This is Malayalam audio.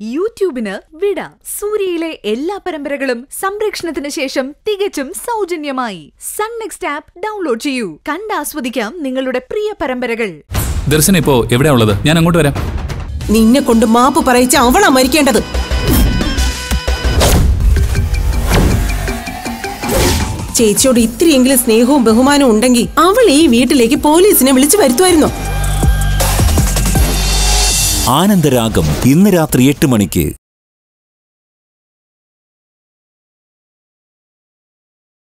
യൂട്യൂബിന് വിട. സൂര്യയിലെ എല്ലാ പരമ്പരകളും സംരക്ഷണത്തിന് ശേഷം തികച്ചും സൗജന്യമായി. സൺ നെക്സ്റ്റ് ആപ്പ് ഡൗൺലോഡ് ചെയ്യൂ. കണ്ടാസ്വദിക്കാം നിങ്ങളുടെ പ്രിയ പരമ്പരകൾ. ദർശന ഇപ്പോ എവിടെയാ ഉള്ളത്? ഞാൻ അങ്ങോട്ട് വരാം. നിന്നെ കൊണ്ട് മാപ്പ് പറയിച്ച അവളാ മരിക്കേണ്ടത്. ചേച്ചിയോട് ഇത്രയെങ്കിലും സ്നേഹവും ബഹുമാനവും ഉണ്ടെങ്കിൽ അവൾ ഈ വീട്ടിലേക്ക് പോലീസിനെ വിളിച്ചു വരുത്തുമായിരുന്നോ? ആനന്ദരാഗം ഇന്ന് രാത്രി എട്ട് മണിക്ക്.